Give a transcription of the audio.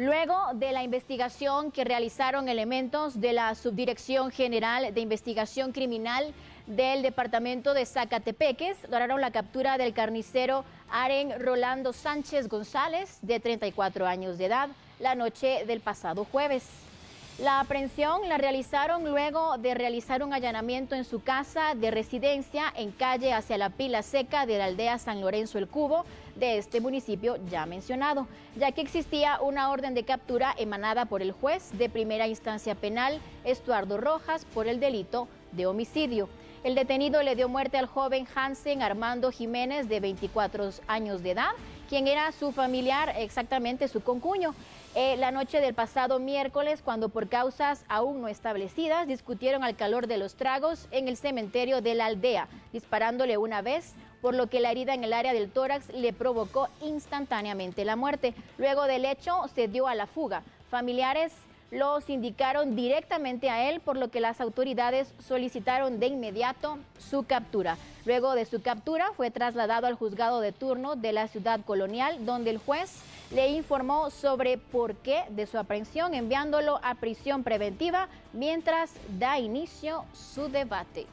Luego de la investigación que realizaron elementos de la Subdirección General de Investigación Criminal del Departamento de Zacatepeques, lograron la captura del carnicero Aren Rolando Sánchez González, de 34 años de edad, la noche del pasado jueves. La aprehensión la realizaron luego de realizar un allanamiento en su casa de residencia en calle hacia la pila seca de la aldea San Lorenzo el Cubo de este municipio ya mencionado, ya que existía una orden de captura emanada por el juez de primera instancia penal Estuardo Rojas por el delito de homicidio. El detenido le dio muerte al joven Hansen Armando Jiménez de 24 años de edad, quien era su familiar, exactamente su concuño. Eh, la noche del pasado miércoles, cuando por causas aún no establecidas discutieron al calor de los tragos en el cementerio de la aldea, disparándole una vez, por lo que la herida en el área del tórax le provocó instantáneamente la muerte. Luego del hecho, se dio a la fuga. Familiares los indicaron directamente a él, por lo que las autoridades solicitaron de inmediato su captura. Luego de su captura, fue trasladado al juzgado de turno de la ciudad colonial, donde el juez le informó sobre por qué de su aprehensión, enviándolo a prisión preventiva mientras da inicio su debate.